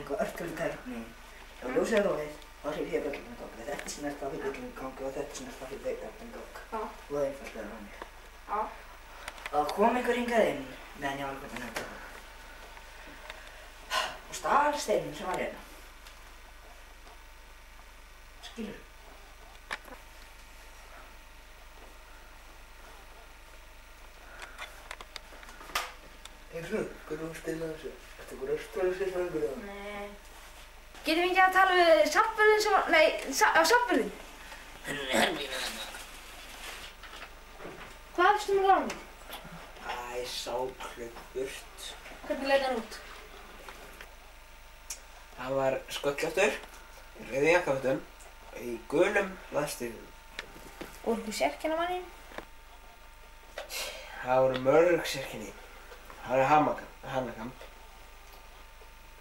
einhver örtgjöld tærni. Ef ljósið er róið, þá sé ég bjöllum í gang. Þetta er snert af bjöllum í gang og þetta er snert af bjöllum í gang. Já. Og það er einfallega þannig. Já. Það kom einhver hingað inn meðan ég var hvernig það. Og stál steinum sem var hérna. Skilur? Heyrðu, hvernig var steinað þessu? Þetta er einhver östvæli sérfræðingur eða? Nei. Getum við ekki að tala við safnverðin sem var, nei, á safnverðin? Hvað erstu með lána? Æ, sá klubburt. Hvernig leit hann út? Það var skölljóttur, rauði jakkafötum, í gulum lastigum. Og einhver sérkina manni? Það voru mörg sérkenni. Það var hamakam, hanakam.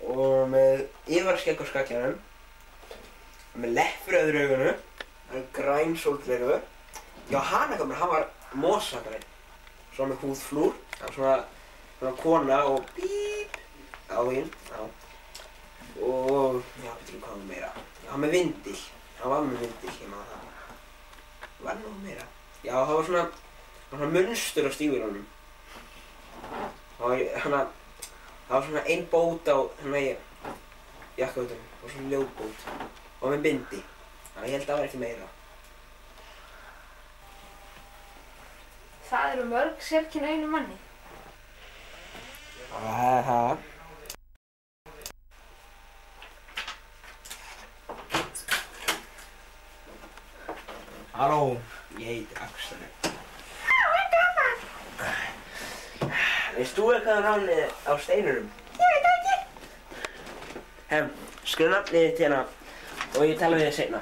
Og með yfarskegg á skakjanum. Með leppur öðru augunu. Það var græn sólgleiru. Já, hanakamur, hann var mosagræn. Svona með húðflúr. Svona, svona kona og bíp á hinn. Og, já, betur við hvað meira. Já, með vindil. Hann var með vindil, ég maður það. Var nú meira. Já, það var svona, svona munstur á stígurunum. Það var, hana, það var svona ein bót á, hérna, jakkautunum. Það var svona ljóðbót. Og með bindi. Þannig að ég held að það var ekki meira. Það eru mörg sérkina einu manni. Aha. Halló, ég heiti Axel. Veist þú eitthvað um nafnið á steinurum? Ég veit ekki. Hef, skrifa nafnið þitt hérna og ég tala við þig seinna.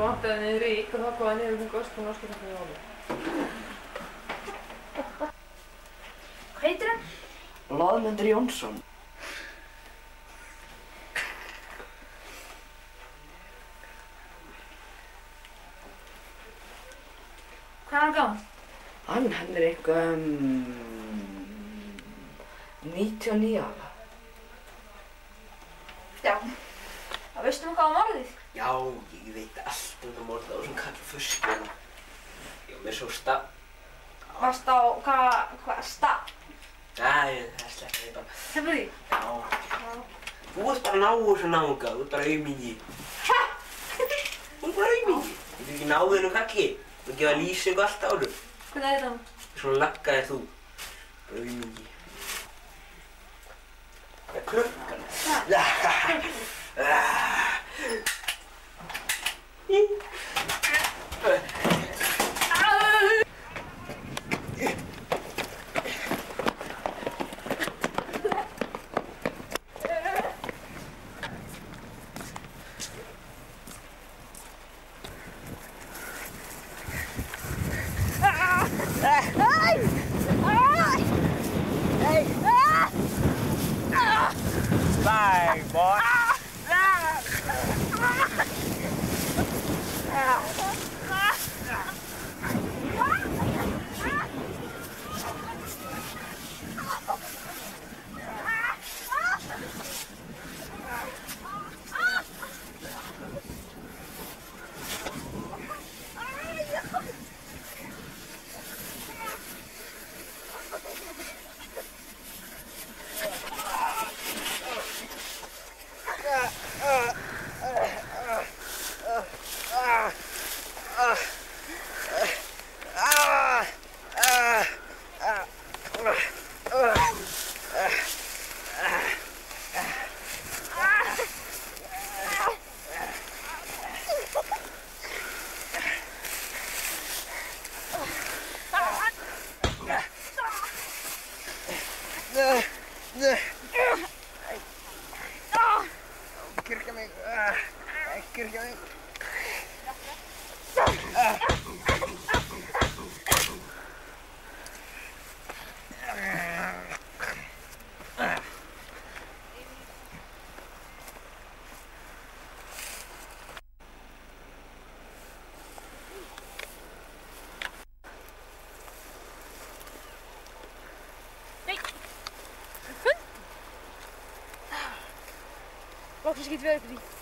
Svo vantaði niður í ykkur þá góða niður hún góðst og norskir þetta við áli. Hvað heitir hann? Loðmundur Jónsson. Hvað er hann gáðan? Hann, hann er eitthvað um, 99 ára. Já. Það veistu um hvað á morðið? Já, ég veit allt um það morða og svona kallar fuskina. Ég var með svo stað. Varst á, hvað, hvað, stað? Æ, það sleppur ég bara. Hefur því? Já. Þú ert bara að ná þessu náunga, þú ert bara auðmingi. Hæ? Þú ert bara auðmingi. Þú ert ekki náðið hennu kakki. Þú gefa lýsingu allt á hennu. Hvernig er þetta? Svona laggaðir þú. Bara auðmingi. Það er klukkan. alive, boy. Kírgame. Kírgame. Ah. Misschien schiet werken die.